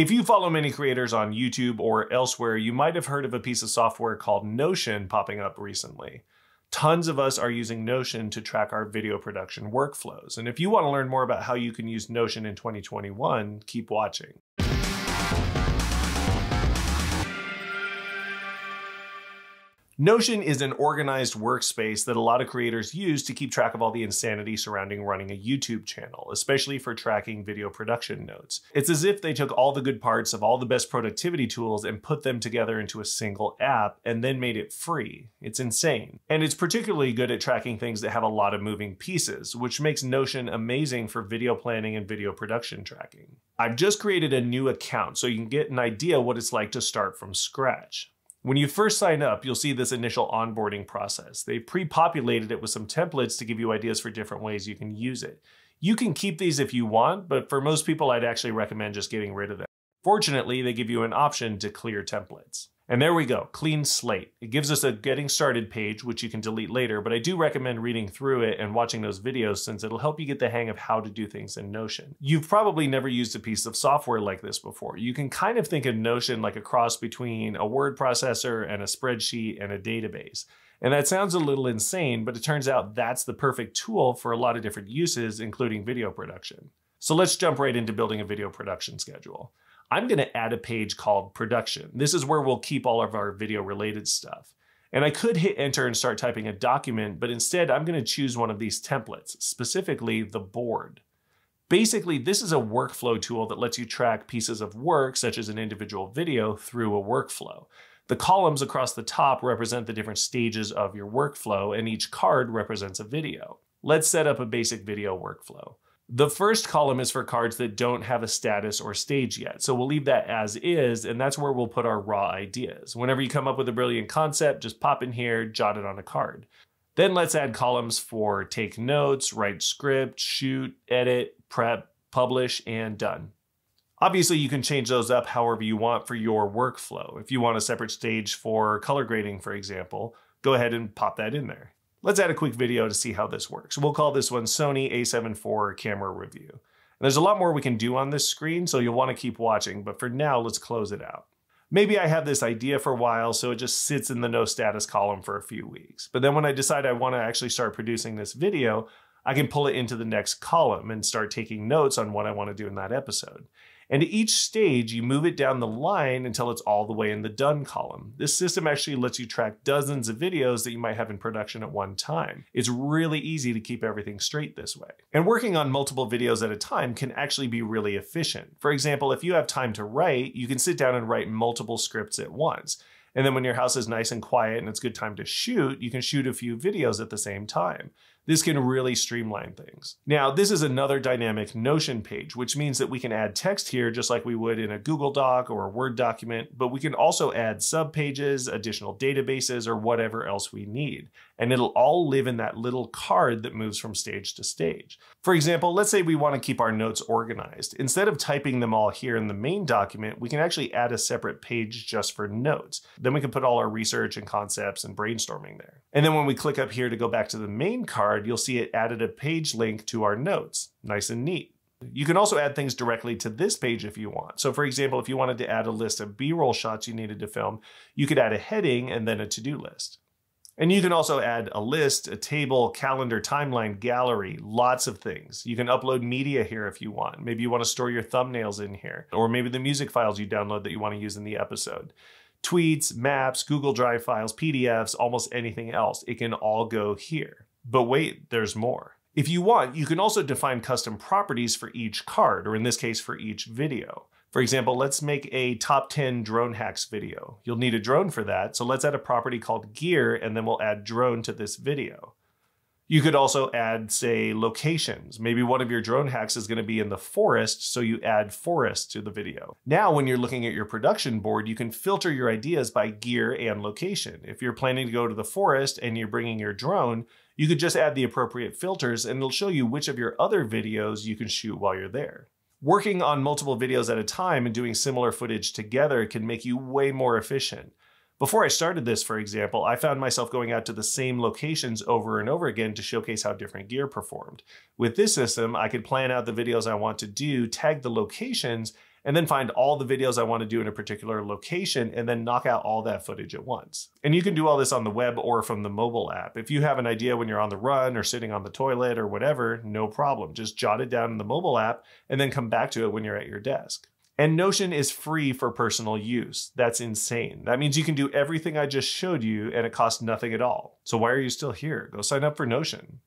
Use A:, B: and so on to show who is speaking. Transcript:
A: If you follow many creators on YouTube or elsewhere, you might have heard of a piece of software called Notion popping up recently. Tons of us are using Notion to track our video production workflows. And if you want to learn more about how you can use Notion in 2021, keep watching. Notion is an organized workspace that a lot of creators use to keep track of all the insanity surrounding running a YouTube channel, especially for tracking video production notes. It's as if they took all the good parts of all the best productivity tools and put them together into a single app and then made it free. It's insane. And it's particularly good at tracking things that have a lot of moving pieces, which makes Notion amazing for video planning and video production tracking. I've just created a new account so you can get an idea what it's like to start from scratch. When you first sign up, you'll see this initial onboarding process. They pre-populated it with some templates to give you ideas for different ways you can use it. You can keep these if you want, but for most people, I'd actually recommend just getting rid of them. Fortunately, they give you an option to clear templates. And there we go, clean slate. It gives us a getting started page, which you can delete later, but I do recommend reading through it and watching those videos since it'll help you get the hang of how to do things in Notion. You've probably never used a piece of software like this before. You can kind of think of Notion like a cross between a word processor and a spreadsheet and a database. And that sounds a little insane, but it turns out that's the perfect tool for a lot of different uses, including video production. So let's jump right into building a video production schedule. I'm going to add a page called production. This is where we'll keep all of our video related stuff. And I could hit enter and start typing a document, but instead I'm going to choose one of these templates, specifically the board. Basically, this is a workflow tool that lets you track pieces of work, such as an individual video, through a workflow. The columns across the top represent the different stages of your workflow, and each card represents a video. Let's set up a basic video workflow. The first column is for cards that don't have a status or stage yet. So we'll leave that as is, and that's where we'll put our raw ideas. Whenever you come up with a brilliant concept, just pop in here, jot it on a card. Then let's add columns for take notes, write script, shoot, edit, prep, publish, and done. Obviously, you can change those up however you want for your workflow. If you want a separate stage for color grading, for example, go ahead and pop that in there. Let's add a quick video to see how this works. We'll call this one Sony a7 IV camera review. And there's a lot more we can do on this screen, so you'll want to keep watching, but for now, let's close it out. Maybe I have this idea for a while, so it just sits in the no status column for a few weeks. But then when I decide I want to actually start producing this video, I can pull it into the next column and start taking notes on what I want to do in that episode. And at each stage, you move it down the line until it's all the way in the done column. This system actually lets you track dozens of videos that you might have in production at one time. It's really easy to keep everything straight this way. And working on multiple videos at a time can actually be really efficient. For example, if you have time to write, you can sit down and write multiple scripts at once. And then when your house is nice and quiet and it's good time to shoot, you can shoot a few videos at the same time. This can really streamline things. Now, this is another dynamic Notion page, which means that we can add text here just like we would in a Google Doc or a Word document, but we can also add subpages, additional databases, or whatever else we need. And it'll all live in that little card that moves from stage to stage. For example, let's say we want to keep our notes organized. Instead of typing them all here in the main document, we can actually add a separate page just for notes. Then we can put all our research and concepts and brainstorming there. And then when we click up here to go back to the main card, card, you'll see it added a page link to our notes. Nice and neat. You can also add things directly to this page if you want. So for example, if you wanted to add a list of B-roll shots you needed to film, you could add a heading and then a to-do list. And you can also add a list, a table, calendar, timeline, gallery, lots of things. You can upload media here if you want. Maybe you want to store your thumbnails in here, or maybe the music files you download that you want to use in the episode. Tweets, maps, Google Drive files, PDFs, almost anything else. It can all go here. But wait, there's more. If you want, you can also define custom properties for each card, or in this case, for each video. For example, let's make a top 10 drone hacks video. You'll need a drone for that, so let's add a property called gear, and then we'll add drone to this video. You could also add, say, locations. Maybe one of your drone hacks is going to be in the forest, so you add forest to the video. Now, when you're looking at your production board, you can filter your ideas by gear and location. If you're planning to go to the forest and you're bringing your drone, you could just add the appropriate filters and it'll show you which of your other videos you can shoot while you're there. Working on multiple videos at a time and doing similar footage together can make you way more efficient. Before I started this, for example, I found myself going out to the same locations over and over again to showcase how different gear performed. With this system, I could plan out the videos I want to do, tag the locations, and then find all the videos I want to do in a particular location and then knock out all that footage at once. And you can do all this on the web or from the mobile app. If you have an idea when you're on the run or sitting on the toilet or whatever, no problem. Just jot it down in the mobile app and then come back to it when you're at your desk. And Notion is free for personal use. That's insane. That means you can do everything I just showed you and it costs nothing at all. So why are you still here? Go sign up for Notion.